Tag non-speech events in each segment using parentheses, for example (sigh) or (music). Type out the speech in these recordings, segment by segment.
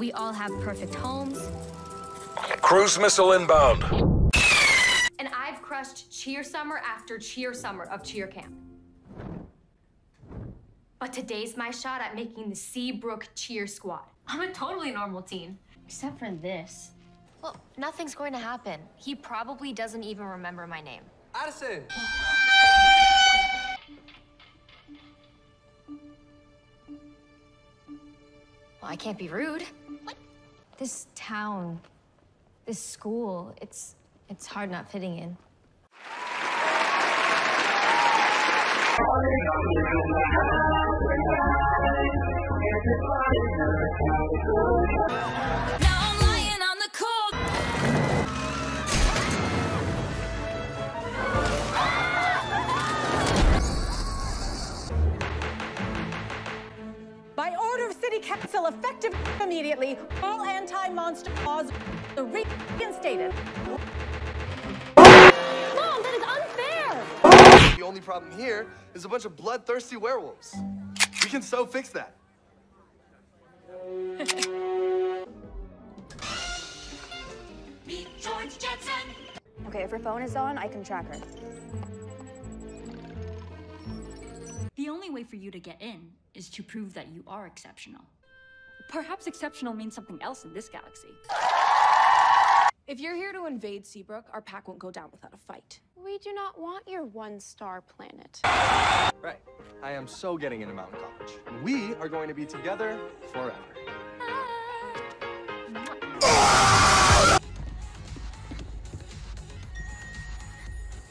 We all have perfect homes, Cruise missile inbound. and I've crushed cheer summer after cheer summer of cheer camp. But today's my shot at making the Seabrook cheer squad. I'm a totally normal teen. Except for this. Well, nothing's going to happen. He probably doesn't even remember my name. Addison! Well, I can't be rude. This town, this school, it's it's hard not fitting in. Now I'm lying on the cold. By order of City Council, effective immediately, all anti-monster laws are reinstated. Mom, that is unfair! The only problem here is a bunch of bloodthirsty werewolves. We can so fix that. (laughs) Meet George Jetson. Okay, if her phone is on, I can track her. The only way for you to get in is to prove that you are exceptional. Perhaps exceptional means something else in this galaxy. If you're here to invade Seabrook, our pack won't go down without a fight. We do not want your one-star planet. Right. I am so getting into Mountain College. We are going to be together forever.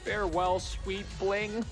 Farewell, sweet bling.